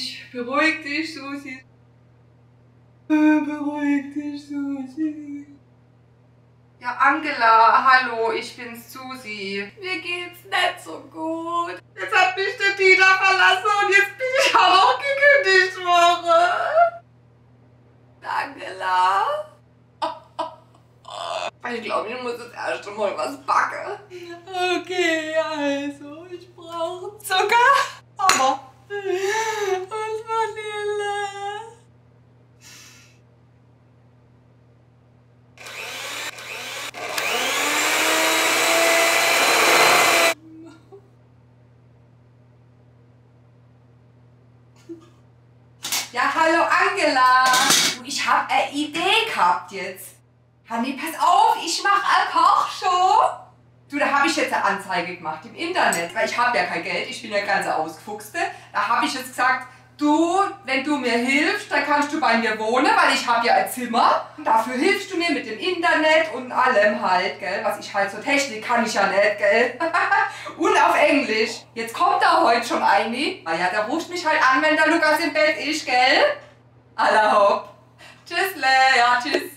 dich, beruhig dich, Susi. Beruhig dich, Susi. Ja, Angela, hallo, ich bin's, Susi. Mir geht's nicht so gut. Jetzt hat mich der Dieter verlassen und jetzt bin ich auch gekündigt worden. Angela. Ich glaube, ich muss das erste Mal was backen. Okay, also, ich brauche Zucker, Ja, hallo Angela. Du, ich hab eine Idee gehabt jetzt. Hanni, pass auf, ich mach eine Kochshow. Du, da habe ich jetzt eine Anzeige gemacht im Internet, weil ich habe ja kein Geld, ich bin ja ganz Ausgefuchste. Da habe ich jetzt gesagt, du, wenn du mir hilfst, dann kannst du bei mir wohnen, weil ich habe ja ein Zimmer. Und dafür hilfst du mir mit dem Internet und allem halt, gell? Was ich halt so Technik kann ich ja nicht, gell? und auf Englisch. Jetzt kommt da heute schon eine. Ah ja, der ruft mich halt an, wenn der Lukas im Bett ist, gell? Alla hopp. Tschüss, ja, tschüss.